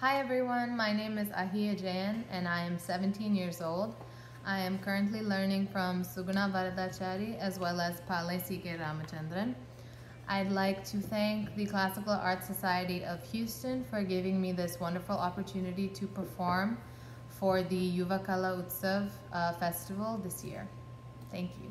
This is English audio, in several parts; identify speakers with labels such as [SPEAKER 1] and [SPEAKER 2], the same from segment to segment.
[SPEAKER 1] Hi everyone, my name is Ahi Ajayan and I am 17 years old. I am currently learning from Suguna Varadachari as well as Palai C.K. Ramachandran. I'd like to thank the Classical Arts Society of Houston for giving me this wonderful opportunity to perform for the Yuva Kala Utsav uh, festival this year. Thank you.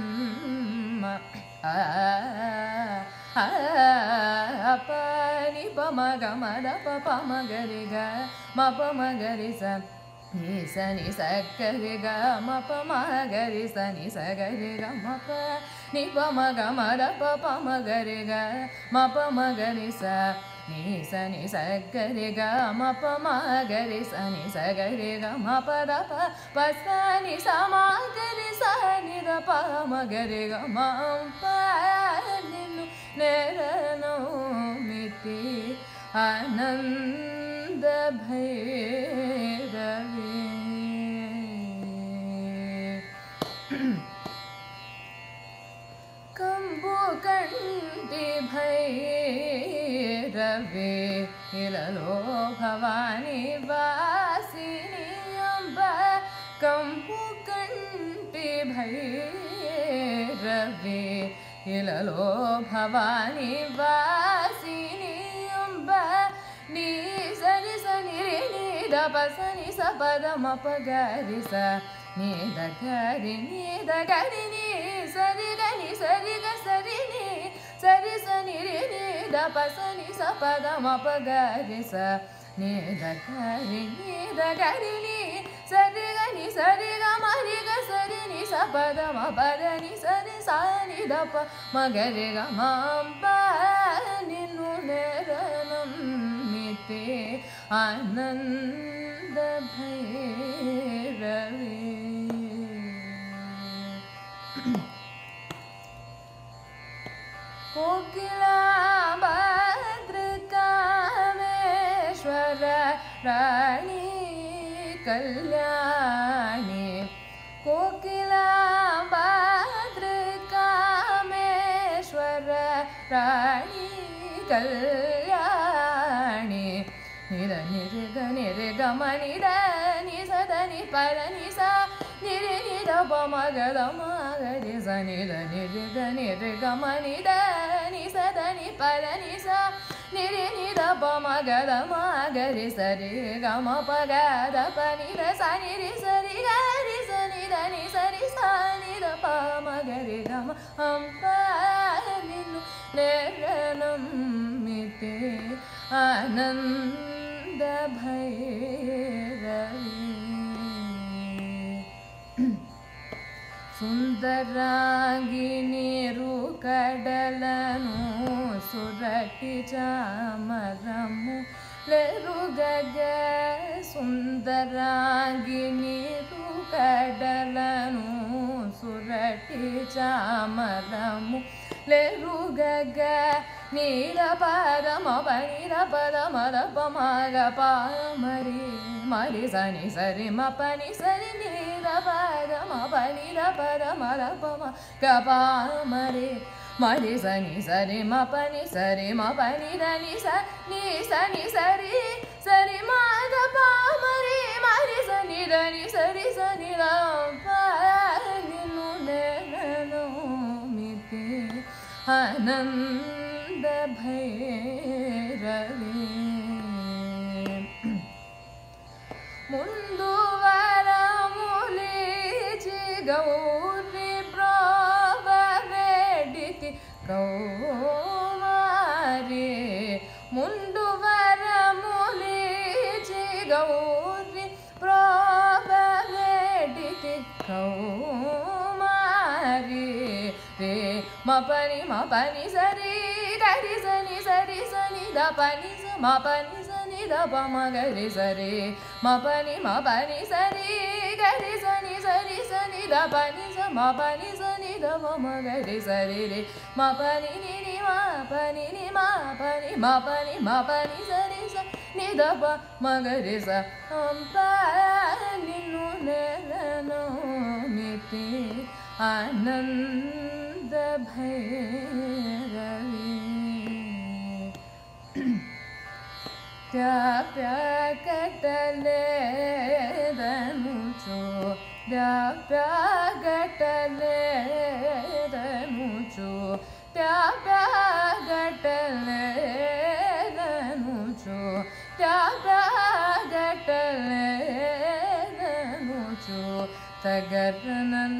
[SPEAKER 2] ಪನಿ ಪಮ ಗಮ the ಪ ಮ ಗರಿ ಗ ಮ ಪ ಮ ಗರಿ ಸ ni sa ni sa ga ri ga ma pa ma ga ri sa ni sa ga ri ga ma pa ni pa ma ga ma da pa pa ma ga ri ga ma pa ma ga ri sa ni sa ni sa ga ri ga नि स नि स गरि ग म प म गरि स नि स गरि ग म प द प प स नि स म गरि स नि द प म गरि ग म प निनु नेरनो मिति आनन्द भैरे कम्बुकण्टि भै रवेल लो भवानि वाम्ब कम्बुकण्टि भवेल लो भवानि बासिनी उम्ब निपदमपगरि स निदगरि निदगरि नी सरि गनि सरि नि ಸರಿ ಸನಿ ರೇ ನೀ ದ ಪ ಸನಿ ಸ ಪದ ಮ ಪ ಗರಿ ಸ ನೀ ದ ಗರಿ ನೀ ದ ಗರಿ ನೀ ಸರಿ ಗ ನೀ ಸರಿ ಗ ಮರಿ ಗ ಸರಿ ನೀ ಸ ಪದ ಮ ಪದ ನೀ ಸರಿ ಸ ನೀ ದ ಪ ಮ ಗರಿ ಗ ಮ ಪ ನಿನ್ನು ನೆರನಮ್ಮಿತೆ ಆನಂದ ಭೈರವೇ कोकिलाद्र कामेश्वर रा कल्याणि। कोकिलादृकामेश्वर राी कल्याणि। निरनिश्र गणे रे गमनिरनि सदनि परनि स निरीद निरपमगदमा रि सनि धनि ऋधनि ऋगमनिधनि सदनि पदानि स निरि निपमाग मा गरि गमपगनि सीरि सरि गरि सनिधनि सरि सनि दपमागरि गम अम् ఆనంద భయే ಸುಂದರಾಗಿ ನೀರು ಕಡಲನು ಸುರಟಿ ಚಾಮರಮು ಲೆರುಗಗ. ಸುಂದರಾಗಿ ನೀರು ಕಡಲನು ಸುರಟಿ ಚಾಮರಮು ಲೆರುಗಗ. నీల పదమ పనిల పదమ దప మగ పామరి మరి సని సరి మ పని సరి నీల పదమ పనిల పదమ దప మగ పామరి మరి సని సరి మ పని సరి మ పని దని సని సని సరి సరి మా పామరి మరి సని దని సరి సని రంప నిన్ను నేను మితి ఆనంద पनि से गी जनि सरि जनि धी जि जानि ध मगरे मानि सरे गी जनि सरि जनि धनि जामापी जनि ध मगरे मापा सरे निगरे अम्पाु नो नीति आनन्द Bhairavi प्याकटले धनुचो प्याकटले धनुचो प्याकटले धनुचो प्याकटले धनुचो तगरनन्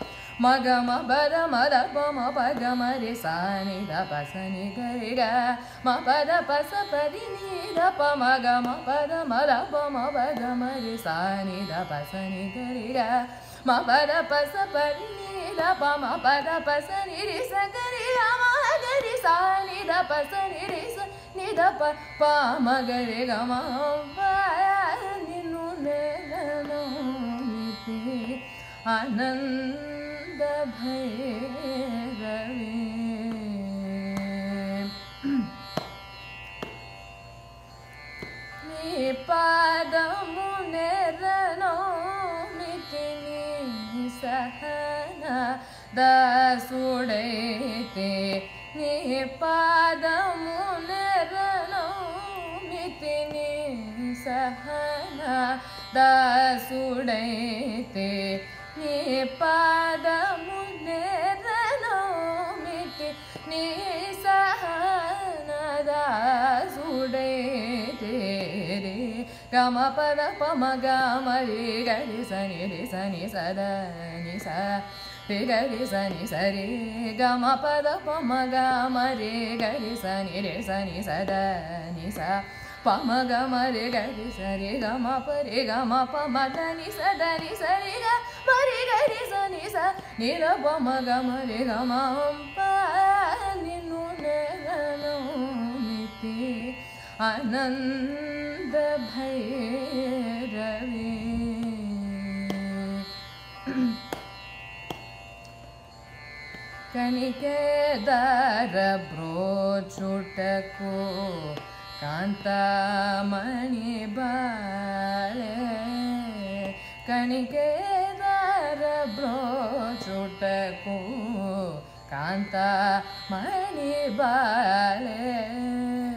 [SPEAKER 2] Maga ma ba da ma da ba ma ba ga ma re da pa sa ma ba da pa sa pa ri da pa ma ga ma ba da ma da ba ma ba ga ma re da pa sa ma ba da pa sa pa ri da pa ma ba da pa sa re sa ga re ga ma ga re da pa sa ni re sa ni da pa pa ma ga re ne na ni ti Bhairavi నీ పాదము నెరనో మితిని సహన దాసుడైతే నీ పాదము నెరనో మితిని సహన దాసుడైతే నీ పాదము ಗಮ ಪದ ಪಮ ಗ ಮರಿ ಗರಿ ಸನಿ ರಿ ಸನಿ ಸದ ನಿ ಸ ರಿ ಗರಿ ಸನಿ ಸರಿ ಗಮ ಪದ ಪಮ ಗ ಮರಿ ಗರಿ ಸನಿ ರಿ ಸನಿ ಸದ ನಿ ಸ ಪಮ ಗ ಮರಿ ಗರಿ ಸರಿ ಗಮ ಪರಿ ಗಮ ಪಮ ಧನಿ ಸದ ನಿ ಸರಿ ಗ ಮರಿ ಗರಿ ಸನಿ ಸ ನೀರ ಪಮ ಗ ಮರಿ ಗಮ ಪ ನಿನ್ನು ನೆನೋ ನಿತಿ ಆನಂದ भैरवे। कनिकेदारब्रोचुटको कान्तामणि बाले। कनिकेदारब्रोचुटको कान्तामणि बाले।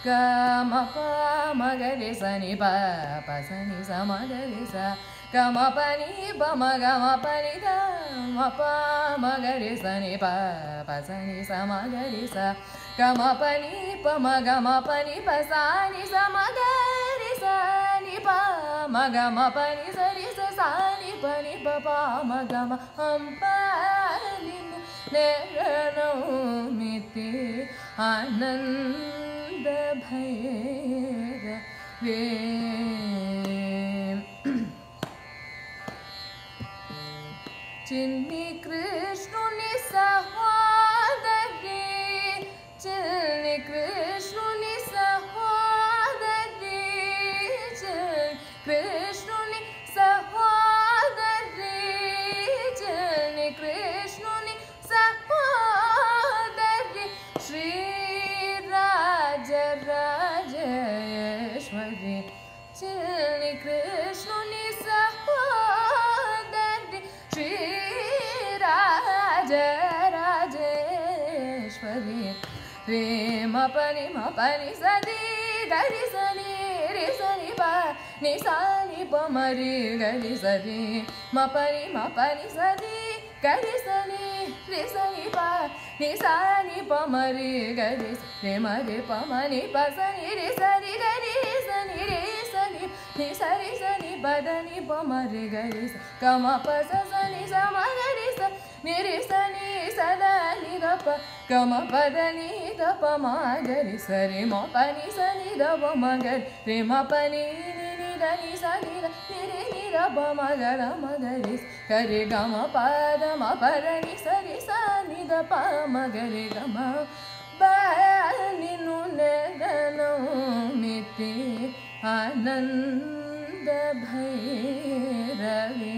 [SPEAKER 2] ಬಾಳೆ ಗಮ ಪ ಮಗರಿ ಸನಿ ಪ ಪ ಸನಿ ಸ ಮಗರಿ ಸ ಗಮ ಪನಿ ಪ ಮ ಗಮ ಪನಿ ಗ ಮ ಪ ಮಗರಿ ಸನಿ ಪ ಪ ಸನಿ ಸ ಮಗರಿ ಸ ಗಮ ಪನಿ ಪ ಮ ಗಮ ಪನಿ ಪ ಸಾನಿ ಸ ಮಗರಿ ಸನಿ ಪ ಮ ಗಮ ಪನಿ ಸರಿ ಸ ಸಾನಿ ಪನಿ ಪ ಪ ಮ ಗಮ ಹಂ ಪ ನಿನ್ನು ನೆರನೌಮಿತಿ ಆನಂದ ಭೈರವೇ भैरवे चिन्मि राजेश्वरी ರೇಮ ಪನಿ ಮ ಪನಿ ಸದಿ ಗರಿ ಸನಿ ರಿ ಸನಿ ಪ ನಿ ಸಾನಿ ಪ ಮರಿ ಗರಿ ಸರಿ ಮ ಪನಿ ಮ ಪನಿ ಸದಿ ಗರಿ ಸನಿ ರಿ ಸನಿ ಪ ನಿ ಸಾನಿ ಪ ಮರಿ ಗರಿ ರೇ ಮ ರೇ ಪ ಮ ನಿ ಪ ಸನಿ ರಿ ಸರಿ ಗರಿ ಸನಿ ರೇ ಸನಿ ನಿ ಸರಿ ಸನಿ ಬದನಿ ಪ ಮರಿ ಗರಿ ಕ ಮ ಪ ಸ ಸನಿ ಸ ಮ ಗರಿ निरी सनि सदा नि गप गम पदानी ನಿರಿ सरे ಮಗರ ಮಗರಿ ಕರಿ ಗಮ ಪದ ಮ ಪರಣಿ ಸರಿ गम पदमपरी ಮಗರಿ ಗಮ गु न ಮಿತಿ ಆನಂದ ಭೈರವೇ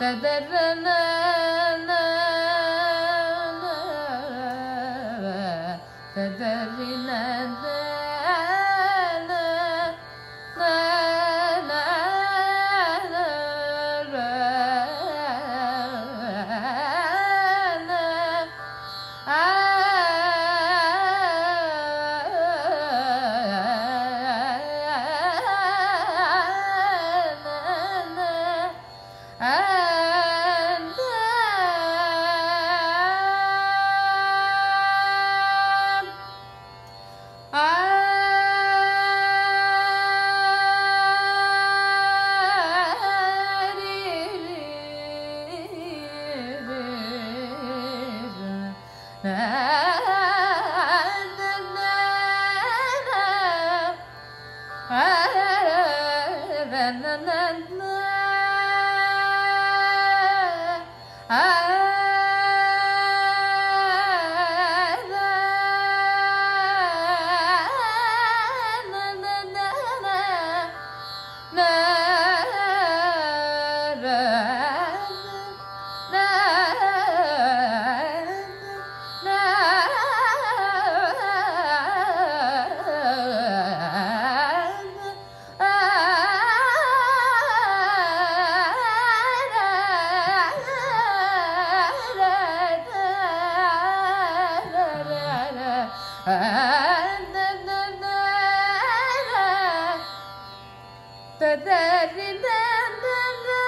[SPEAKER 2] تبرنا Ah. that remember.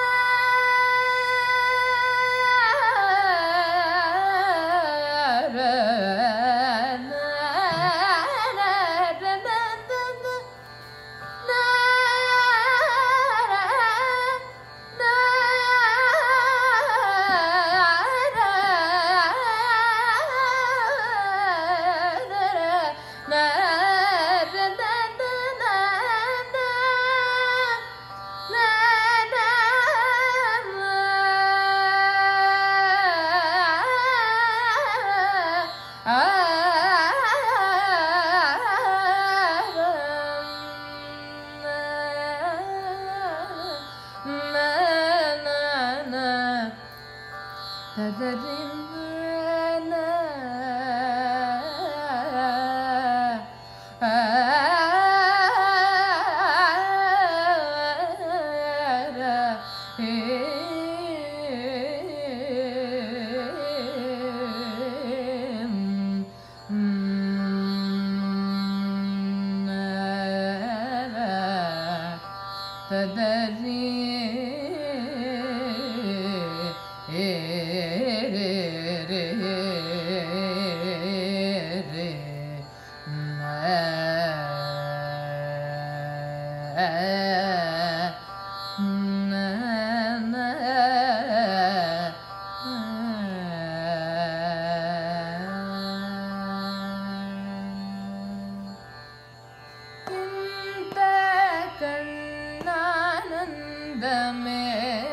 [SPEAKER 2] the man.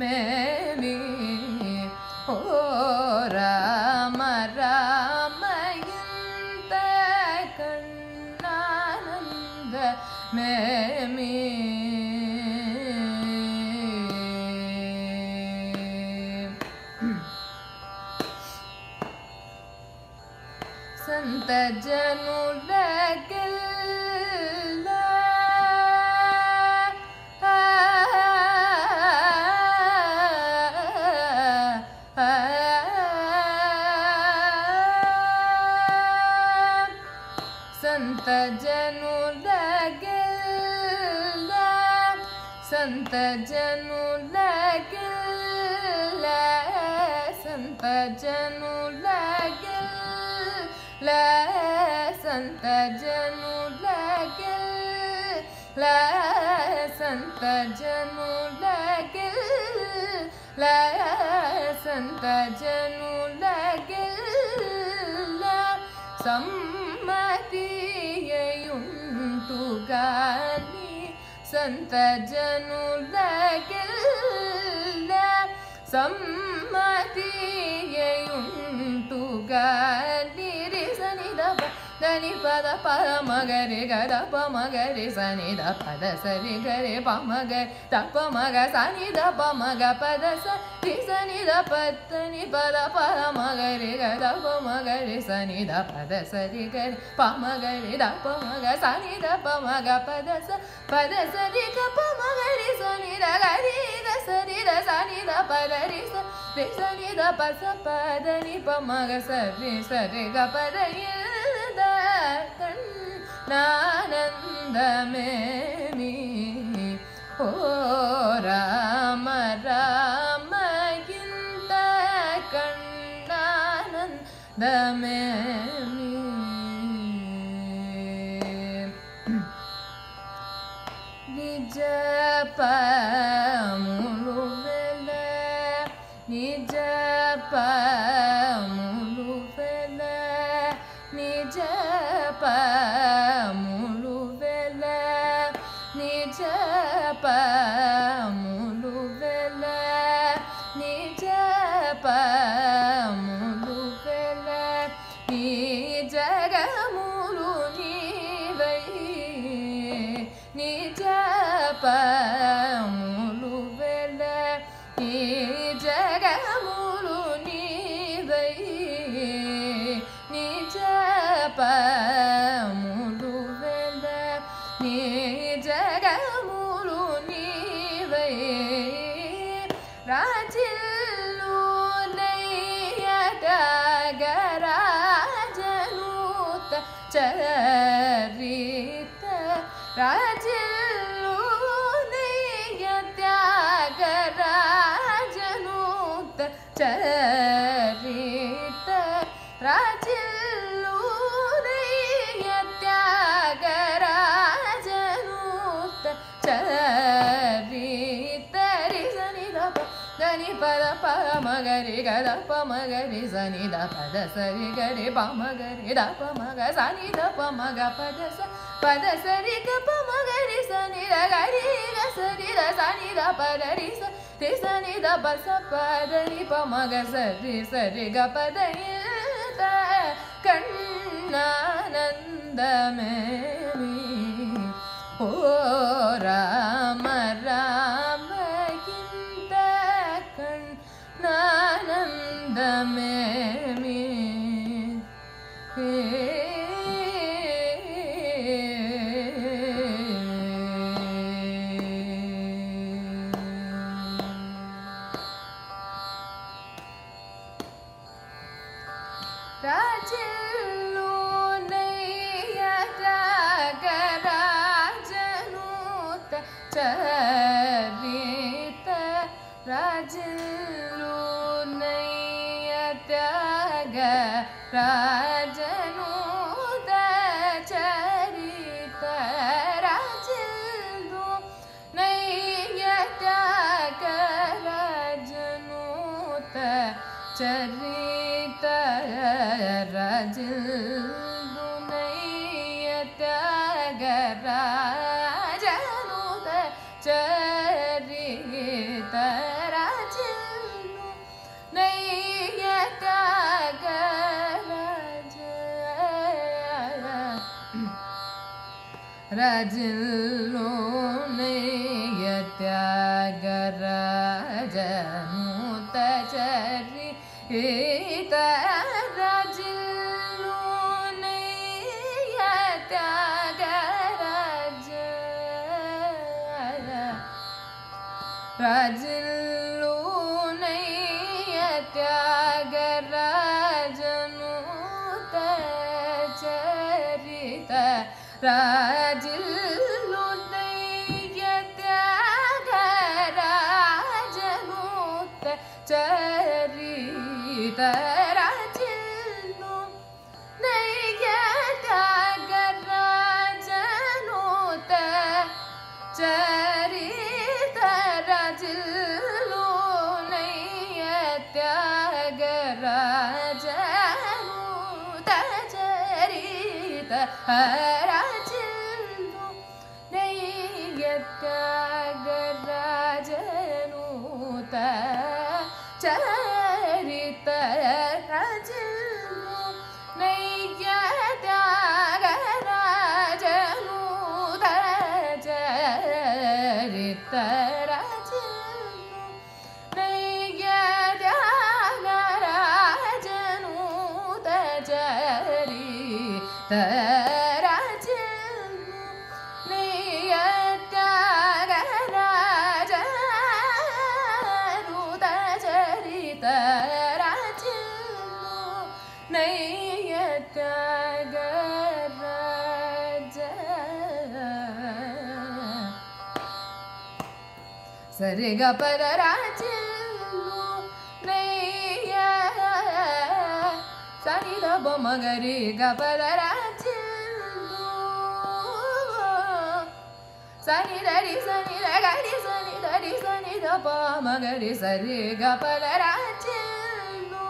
[SPEAKER 2] etme mi? Oh, സന്തജനുലകിൽ ല സന്തജനുലകിൽ ല സന്തജനുലകിൽ സമ്മതിയുണ്ടുകാനി സന്തജനുലകിൽ സമ്മതിയുണ്ടുകാനി ni pa da pa da ma ga re ga da pa ma ga re sa ni da pa da sa re ga re pa ma ga da pa ma ga sa ni da pa ma ga pa da sa ri sa ni da pa ta ni pa da pa da ma ga re ga da pa ma ga re sa ni da pa da sa ri ga re pa ma ga re da pa ma ga sa ni da pa ma ga pa da sa pa da sa ri ga pa ma ga re sa ni da ga ri da sa ni da sa ni da pa da ri sa ri sa ni da pa sa pa da ni pa ma ga sa ri sa ri ga pa da ni கண்ணானந்தமே நீ. ஓ ராம ராம இந்த கண்ணானந்தமே దని పద పద మగరి గద ప మగరి సని ద పద సరి గరి ప మగరి ద ప మగ సని ద ప మగ పద స పద సరి గ ప మగరి సని ద గరి గ సరి ద సని ద పద రి స రి సని ద ప స ప ద ని ప మగ సరి సరి గ ప ద ని ద కన్నానందమే ఓ రామ में Hey. جهارات المنية الدار ಗ ಪರ ರಾಜೆಲ್ಲು ರೇಯ ಸನಿದ ಬೊಮ್ಮಗರಿ ಗ ಪರ ರಾಜೆಲ್ಲು ಸನಿ ರಿ ಸನಿ ಗರಿ ಸನಿ ರಿ ಸನಿ ದ ಬೊಮ್ಮಗರಿ ಸರಿ ಗ ಪರ ರಾಜೆಲ್ಲು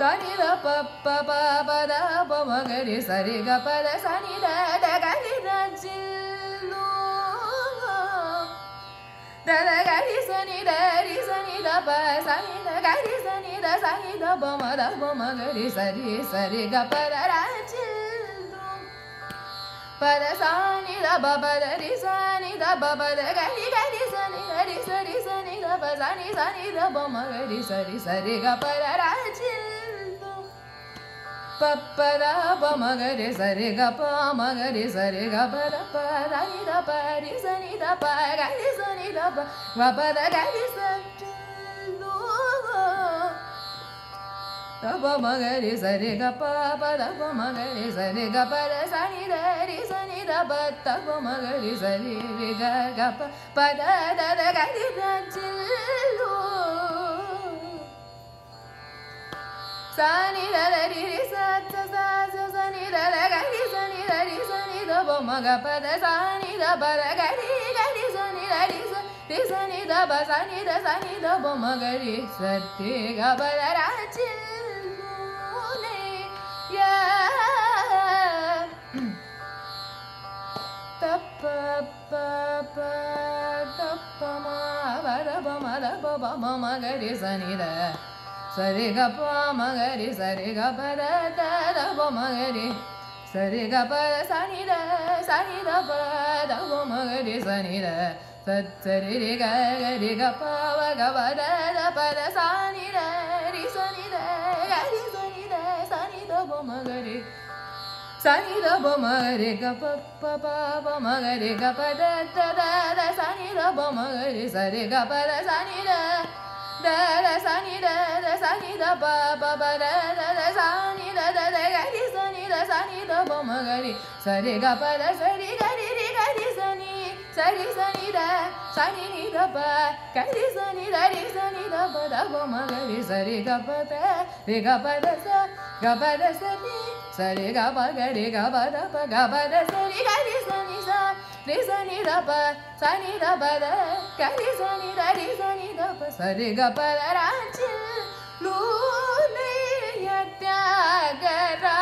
[SPEAKER 2] ಸನಿ ದ ಪಪ್ಪ ಪದ ಬೊಮ್ಮಗರಿ ಸರಿ ಗ ಪದ ಸನಿ ದ da da sani ri sa ni da ri sani da pa sani da ga sani sa ni da sa ni da ba ma da ba ma ga ri sa ri sa ri ga pa ra ra chi pa sani sa ni da ba ba da sani sa ni da ba ba da ga ri sani ri sa sani da ri sa ri sa ni da pa sani sani sa ni da ba ma ga ri sa ri sa ri ga pa ra ra chi ಪಪ್ಪದ ಪ ಮಗರಿ ಸರಿ ಗ ಪ ಮಗರಿ ಸರಿ ಗ ಪದ ಪ ರಿ the ಪ ರಿ ಸನಿ ದ ಪ ಗರಿ ಸನಿ ದ ಪ ವ ಪದ ಗರಿ ಸರಿಲ್ಲೋ ತಪ ಮಗರಿ ಸರಿ ಗ ಪ ಪದ ಪ ಮಗರಿ ಸರಿ ಗ ಪದ ಸನಿ ದ ರಿ ಸನಿ ದ ಪ ತಪ ಮಗರಿ ಸರಿ ರಿ ಗ ಗ ಪ ಪದ ದ ದ ಗರಿ ರಚಿಲ್ಲೋ ಸನಿ sani da da di di sa ta sa sa sani da da ga di sani da di sani da bo ma ga pa da sani da ba da ga di ga di sani da di sa di sani da ba sani da sani da bo ma ga di sa ti ga ba da ra chi ya ta pa pa pa ta pa ma ba da ba ma da ba ba ma ma ga di sani da sa ri ga pa ma ga ri sa ri ga pa da da da ba ma ga ri sa ri ga pa da sa ni da sa ni da pa da ba ma ga ri sa ni da sa sa ri ga ga ri ga pa wa ga ba da da pa da sa da ri sa da ga ri sa da sa da ba ma ga ri sa da ba ma ga ri ga pa pa pa ba ma ga ri ga pa da da da da sa ni da ba ma ga ri sa ri ga pa da sa ni da da da sa ni da da sa ni da pa pa pa da da da sa ni da da da ga ri sa ni da sa ni da ba ma ga ri sa ri ga pa da sa ri ga ri ri ಸರಿ ಸನಿ the ಸನಿ ನಿ the ಪ ಕರಿ ಸನಿ the ರಿ ಸನಿ the ಪ the ಗ ಮ ಗ ರಿ ಸರಿ ಗ ಪ ತ ರಿ ಗ ಪ ದ ಸ ಗ ಪ ದ ಸ ನಿ ಸರಿ ಗ ಪ ಗ ರಿ ಗ ಪ ದ ಪ ಗ ಪ ದ ಸ ರಿ ಗ ರಿ ಸನಿ ಸ ರಿ ಸನಿ ದ ಪ ಸನಿ ದ ಪ ದ ಕ ರಿ ಸನಿ ದ ರಿ ಸನಿ ದ ಪ ಸರಿ ಗ ಪ ದ ರಾ ಚಿ ಲೂ ನಿ ಯ ತ್ಯಾಗ ರಾ